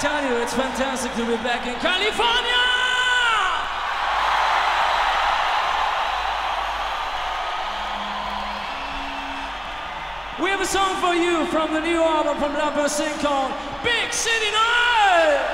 tell you, it's fantastic to be back in California! We have a song for you from the new album from La Sing called Big City Night!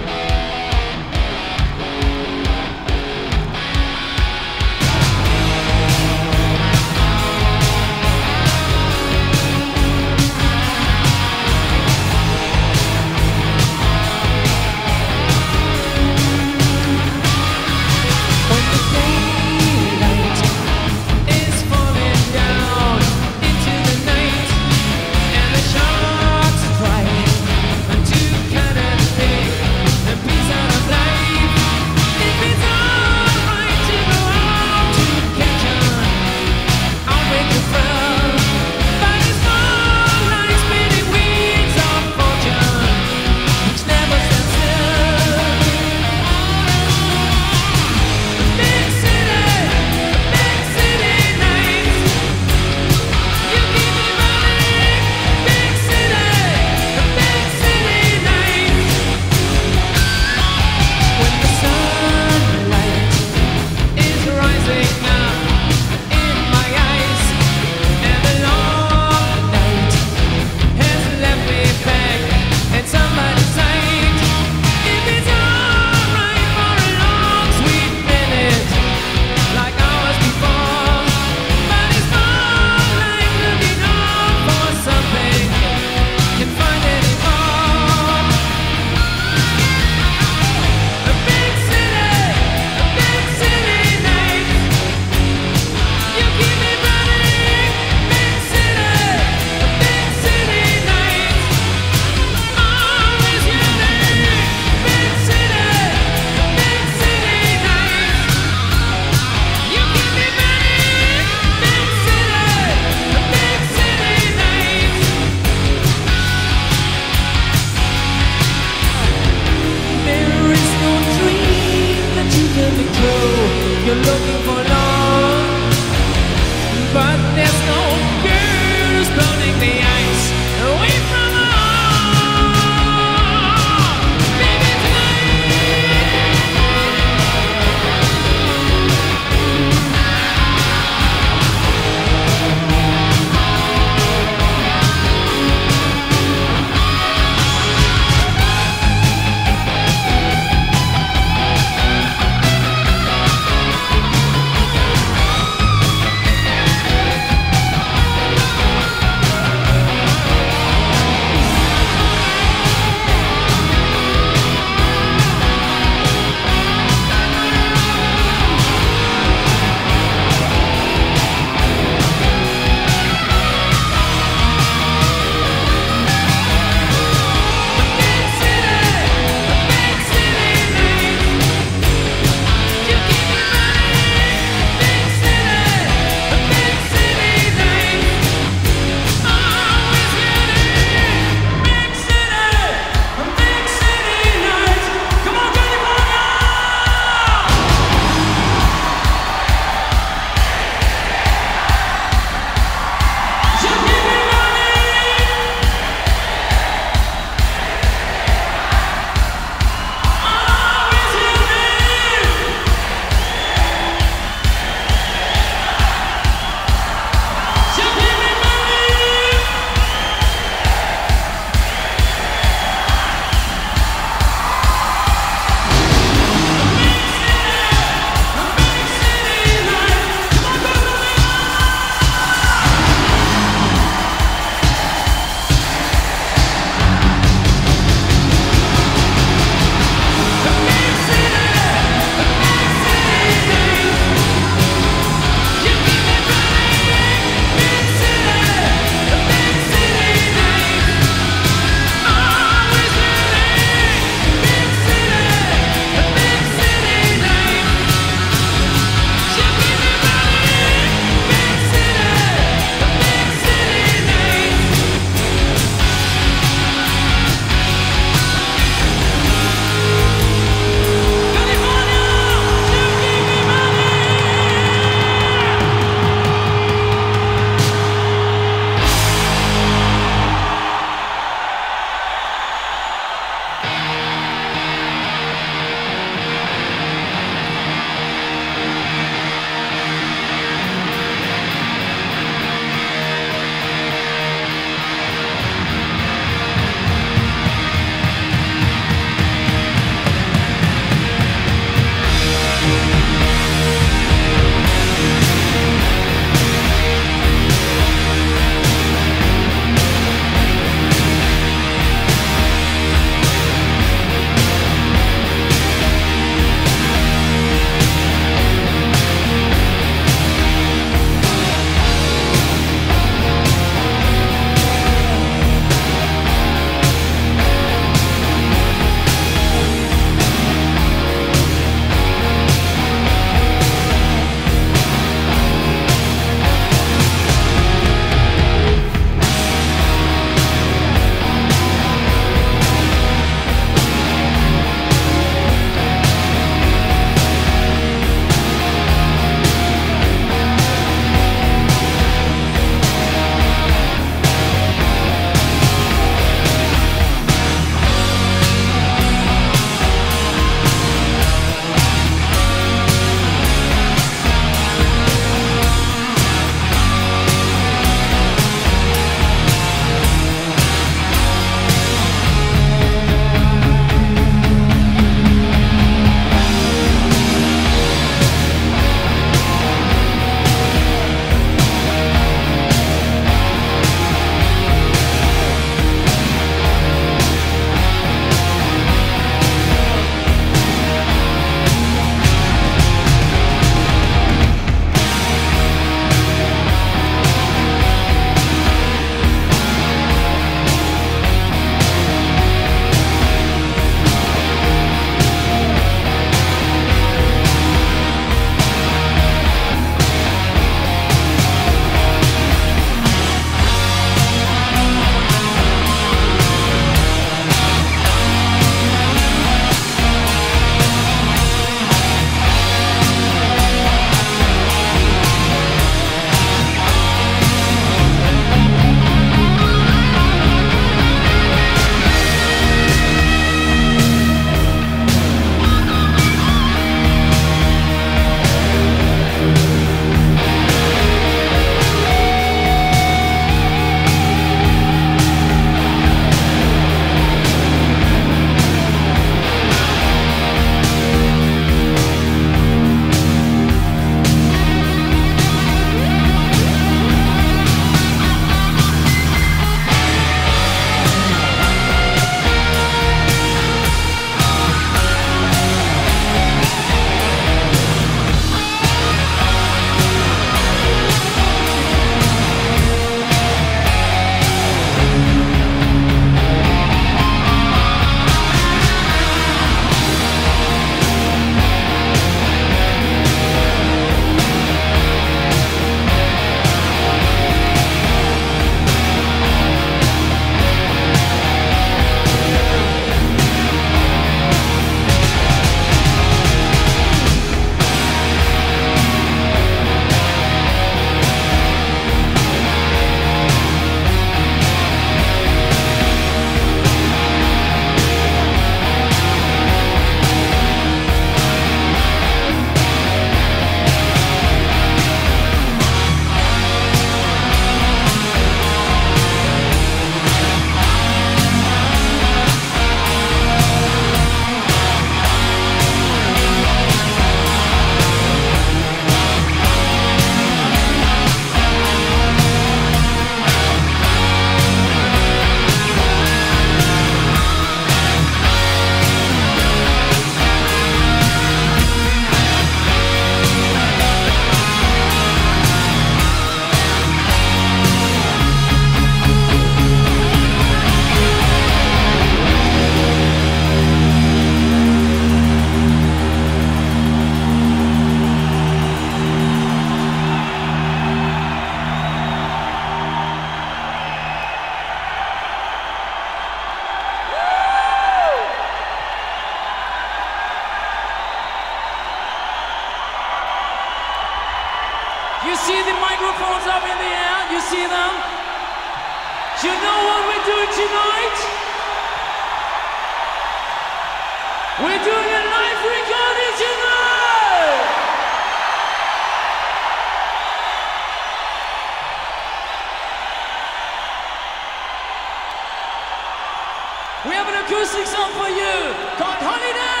We have an acoustic song for you called Holiday!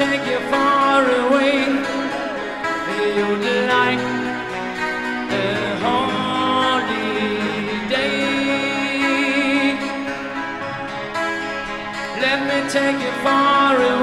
take you far away. You'd like a holiday. Let me take you far away.